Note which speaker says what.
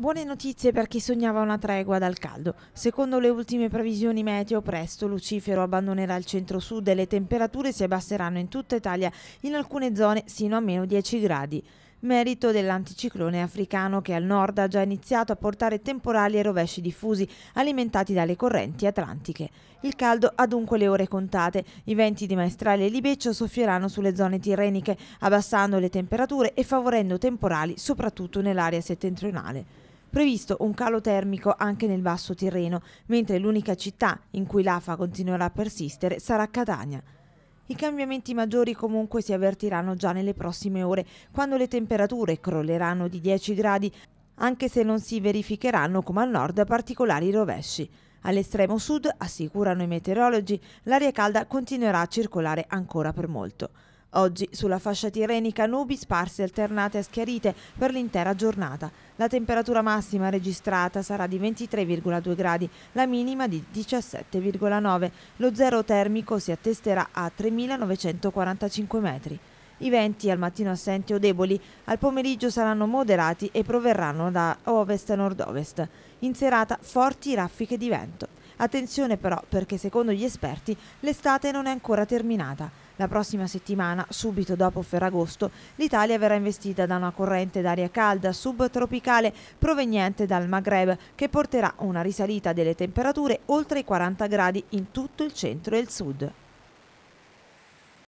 Speaker 1: Buone notizie per chi sognava una tregua dal caldo. Secondo le ultime previsioni meteo, presto Lucifero abbandonerà il centro-sud e le temperature si abbasseranno in tutta Italia, in alcune zone sino a meno 10 gradi merito dell'anticiclone africano che al nord ha già iniziato a portare temporali e rovesci diffusi alimentati dalle correnti atlantiche. Il caldo ha dunque le ore contate, i venti di Maestrale e Libeccio soffieranno sulle zone tirreniche, abbassando le temperature e favorendo temporali soprattutto nell'area settentrionale. Previsto un calo termico anche nel basso Tirreno, mentre l'unica città in cui l'afa continuerà a persistere sarà Catania. I cambiamenti maggiori comunque si avvertiranno già nelle prossime ore, quando le temperature crolleranno di 10 gradi, anche se non si verificheranno come al nord particolari rovesci. All'estremo sud, assicurano i meteorologi, l'aria calda continuerà a circolare ancora per molto. Oggi sulla fascia tirrenica nubi sparse alternate a schiarite per l'intera giornata. La temperatura massima registrata sarà di 23,2 gradi, la minima di 17,9. Lo zero termico si attesterà a 3.945 metri. I venti al mattino assenti o deboli, al pomeriggio saranno moderati e proverranno da ovest a nord-ovest. In serata forti raffiche di vento. Attenzione però perché secondo gli esperti l'estate non è ancora terminata. La prossima settimana, subito dopo Ferragosto, l'Italia verrà investita da una corrente d'aria calda subtropicale proveniente dal Maghreb che porterà una risalita delle temperature oltre i 40 gradi in tutto il centro e il sud.